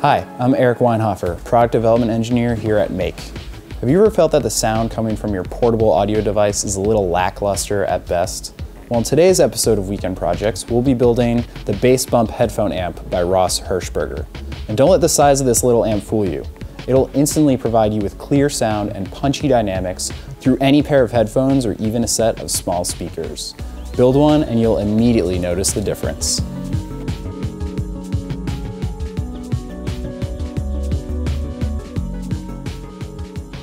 Hi, I'm Eric Weinhoffer, Product Development Engineer here at Make. Have you ever felt that the sound coming from your portable audio device is a little lackluster at best? Well, in today's episode of Weekend Projects, we'll be building the Bass Bump headphone amp by Ross Hershberger. And don't let the size of this little amp fool you. It'll instantly provide you with clear sound and punchy dynamics through any pair of headphones or even a set of small speakers. Build one and you'll immediately notice the difference.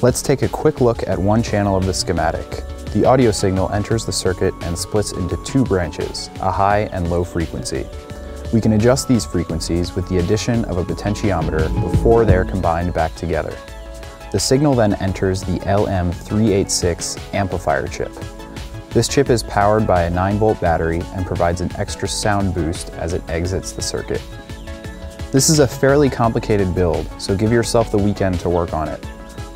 Let's take a quick look at one channel of the schematic. The audio signal enters the circuit and splits into two branches, a high and low frequency. We can adjust these frequencies with the addition of a potentiometer before they are combined back together. The signal then enters the LM386 amplifier chip. This chip is powered by a 9 volt battery and provides an extra sound boost as it exits the circuit. This is a fairly complicated build, so give yourself the weekend to work on it.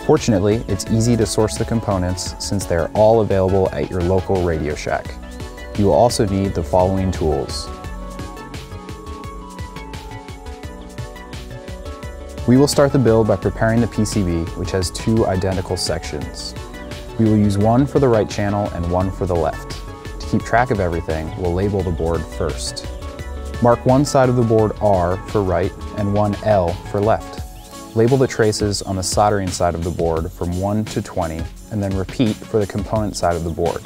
Fortunately, it's easy to source the components since they are all available at your local RadioShack. You will also need the following tools. We will start the build by preparing the PCB, which has two identical sections. We will use one for the right channel and one for the left. To keep track of everything, we'll label the board first. Mark one side of the board R for right and one L for left. Label the traces on the soldering side of the board from 1 to 20 and then repeat for the component side of the board,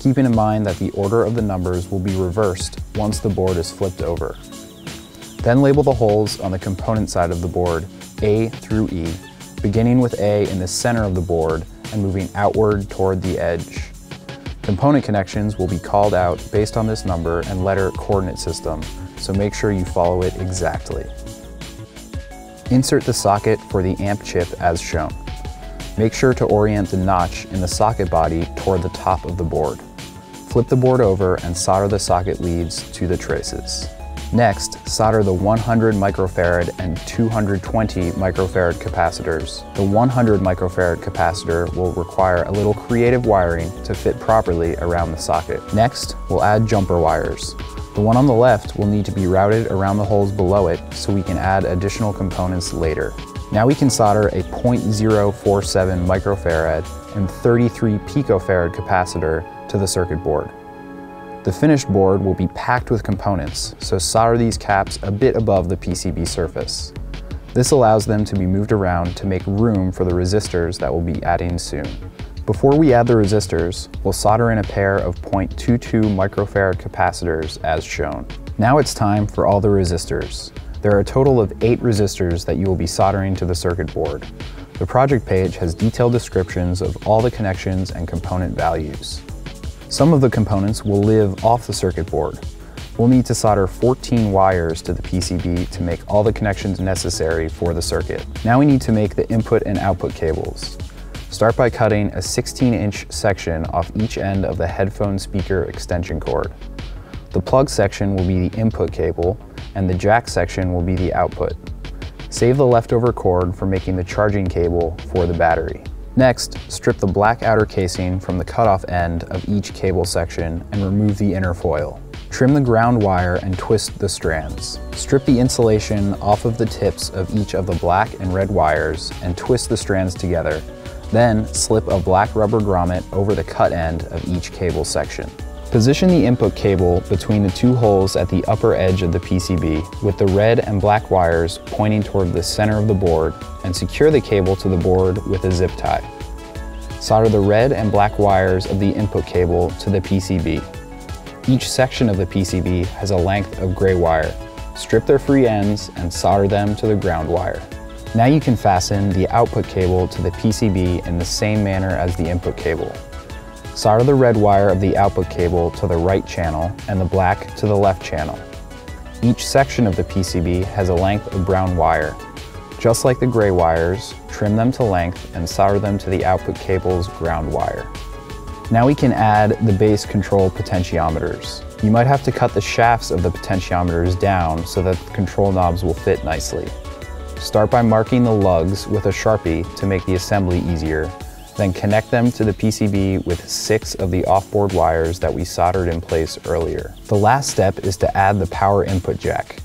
keeping in mind that the order of the numbers will be reversed once the board is flipped over. Then label the holes on the component side of the board A through E, beginning with A in the center of the board and moving outward toward the edge. Component connections will be called out based on this number and letter coordinate system, so make sure you follow it exactly. Insert the socket for the amp chip as shown. Make sure to orient the notch in the socket body toward the top of the board. Flip the board over and solder the socket leads to the traces. Next, solder the 100 microfarad and 220 microfarad capacitors. The 100 microfarad capacitor will require a little creative wiring to fit properly around the socket. Next, we'll add jumper wires. The one on the left will need to be routed around the holes below it so we can add additional components later. Now we can solder a 0.047 microfarad and 33 picofarad capacitor to the circuit board. The finished board will be packed with components, so solder these caps a bit above the PCB surface. This allows them to be moved around to make room for the resistors that we'll be adding soon. Before we add the resistors, we'll solder in a pair of 0.22 microfarad capacitors as shown. Now it's time for all the resistors. There are a total of eight resistors that you will be soldering to the circuit board. The project page has detailed descriptions of all the connections and component values. Some of the components will live off the circuit board. We'll need to solder 14 wires to the PCB to make all the connections necessary for the circuit. Now we need to make the input and output cables. Start by cutting a 16 inch section off each end of the headphone speaker extension cord. The plug section will be the input cable and the jack section will be the output. Save the leftover cord for making the charging cable for the battery. Next, strip the black outer casing from the cutoff end of each cable section and remove the inner foil. Trim the ground wire and twist the strands. Strip the insulation off of the tips of each of the black and red wires and twist the strands together then slip a black rubber grommet over the cut end of each cable section. Position the input cable between the two holes at the upper edge of the PCB with the red and black wires pointing toward the center of the board and secure the cable to the board with a zip tie. Solder the red and black wires of the input cable to the PCB. Each section of the PCB has a length of gray wire. Strip their free ends and solder them to the ground wire. Now you can fasten the output cable to the PCB in the same manner as the input cable. Solder the red wire of the output cable to the right channel and the black to the left channel. Each section of the PCB has a length of brown wire. Just like the gray wires, trim them to length and solder them to the output cable's ground wire. Now we can add the bass control potentiometers. You might have to cut the shafts of the potentiometers down so that the control knobs will fit nicely. Start by marking the lugs with a Sharpie to make the assembly easier, then connect them to the PCB with six of the off-board wires that we soldered in place earlier. The last step is to add the power input jack.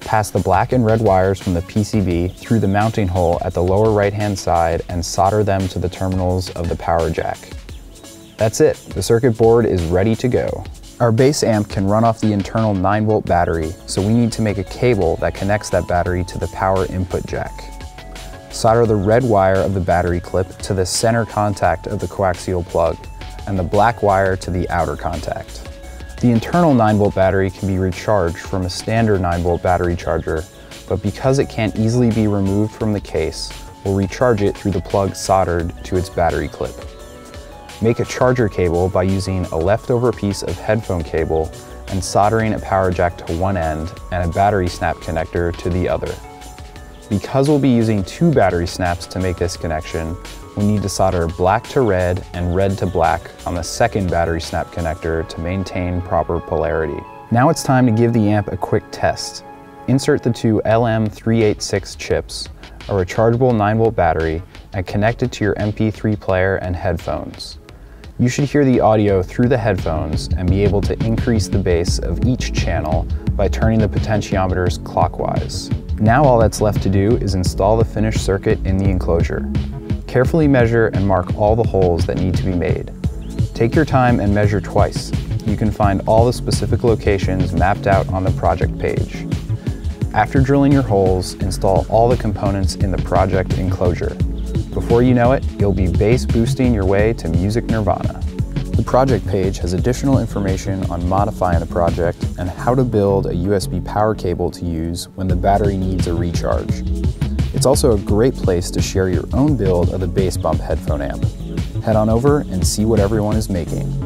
Pass the black and red wires from the PCB through the mounting hole at the lower right hand side and solder them to the terminals of the power jack. That's it, the circuit board is ready to go. Our bass amp can run off the internal 9 volt battery, so we need to make a cable that connects that battery to the power input jack. Solder the red wire of the battery clip to the center contact of the coaxial plug, and the black wire to the outer contact. The internal 9 volt battery can be recharged from a standard 9 volt battery charger, but because it can't easily be removed from the case, we'll recharge it through the plug soldered to its battery clip. Make a charger cable by using a leftover piece of headphone cable and soldering a power jack to one end and a battery snap connector to the other. Because we'll be using two battery snaps to make this connection, we need to solder black to red and red to black on the second battery snap connector to maintain proper polarity. Now it's time to give the amp a quick test. Insert the two LM386 chips, a rechargeable 9 volt battery, and connect it to your MP3 player and headphones. You should hear the audio through the headphones and be able to increase the bass of each channel by turning the potentiometers clockwise. Now all that's left to do is install the finished circuit in the enclosure. Carefully measure and mark all the holes that need to be made. Take your time and measure twice. You can find all the specific locations mapped out on the project page. After drilling your holes, install all the components in the project enclosure. Before you know it, you'll be bass boosting your way to music nirvana. The project page has additional information on modifying the project and how to build a USB power cable to use when the battery needs a recharge. It's also a great place to share your own build of the Bass Bump headphone amp. Head on over and see what everyone is making.